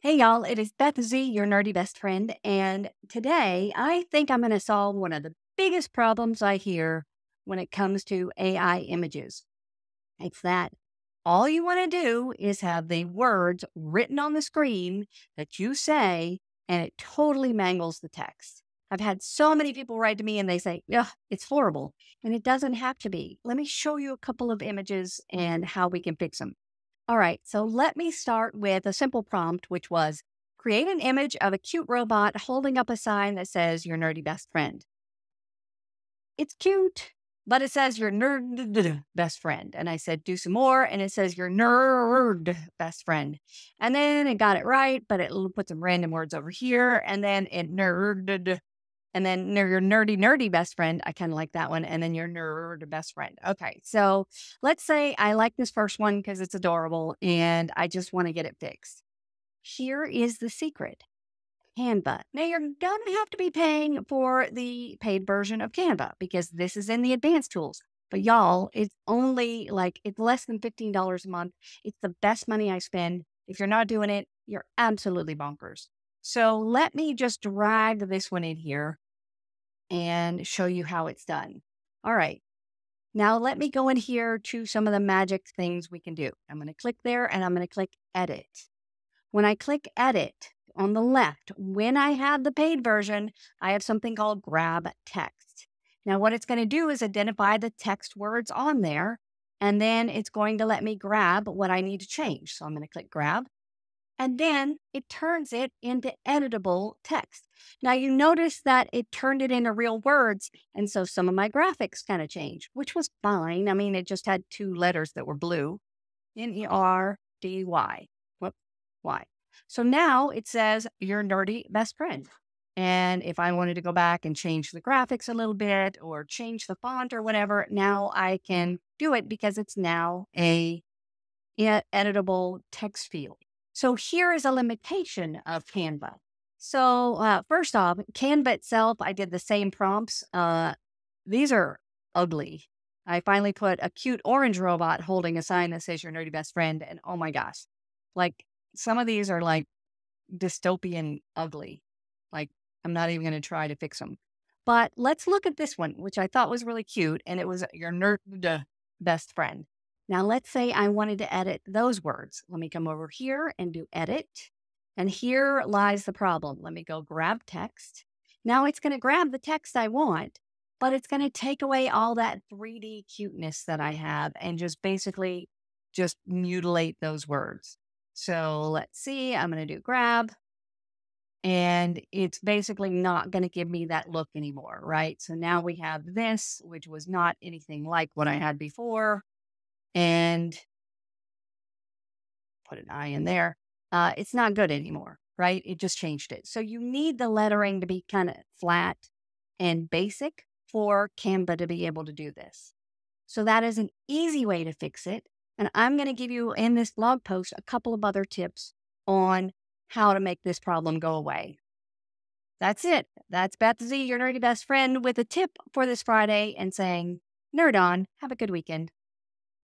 Hey, y'all, it is Beth Z, your nerdy best friend. And today I think I'm going to solve one of the biggest problems I hear when it comes to AI images. It's that all you want to do is have the words written on the screen that you say, and it totally mangles the text. I've had so many people write to me and they say, yeah, it's horrible. And it doesn't have to be. Let me show you a couple of images and how we can fix them. All right, so let me start with a simple prompt, which was create an image of a cute robot holding up a sign that says your nerdy best friend. It's cute, but it says your nerd best friend. And I said, do some more. And it says your nerd best friend. And then it got it right, but it put some random words over here. And then it nerd and then your nerdy, nerdy best friend. I kind of like that one. And then your nerd best friend. Okay. So let's say I like this first one because it's adorable and I just want to get it fixed. Here is the secret Canva. Now you're going to have to be paying for the paid version of Canva because this is in the advanced tools. But y'all, it's only like it's less than $15 a month. It's the best money I spend. If you're not doing it, you're absolutely bonkers. So let me just drag this one in here and show you how it's done. All right. Now let me go in here to some of the magic things we can do. I'm going to click there and I'm going to click edit. When I click edit on the left, when I have the paid version, I have something called grab text. Now what it's going to do is identify the text words on there and then it's going to let me grab what I need to change. So I'm going to click grab and then it turns it into editable text. Now you notice that it turned it into real words. And so some of my graphics kind of changed, which was fine. I mean, it just had two letters that were blue N E R D Y. Whoop, Y. So now it says your nerdy best friend. And if I wanted to go back and change the graphics a little bit or change the font or whatever, now I can do it because it's now a editable text field. So here is a limitation of Canva. So uh, first off, Canva itself, I did the same prompts. Uh, these are ugly. I finally put a cute orange robot holding a sign that says your nerdy best friend. And oh my gosh, like some of these are like dystopian ugly. Like I'm not even going to try to fix them. But let's look at this one, which I thought was really cute. And it was your nerd best friend. Now, let's say I wanted to edit those words. Let me come over here and do edit. And here lies the problem. Let me go grab text. Now it's going to grab the text I want, but it's going to take away all that 3D cuteness that I have and just basically just mutilate those words. So let's see. I'm going to do grab. And it's basically not going to give me that look anymore, right? So now we have this, which was not anything like what I had before and put an I in there, uh, it's not good anymore, right? It just changed it. So you need the lettering to be kind of flat and basic for Canva to be able to do this. So that is an easy way to fix it. And I'm going to give you in this blog post a couple of other tips on how to make this problem go away. That's it. That's Beth Z, your nerdy best friend, with a tip for this Friday and saying, Nerd on. Have a good weekend.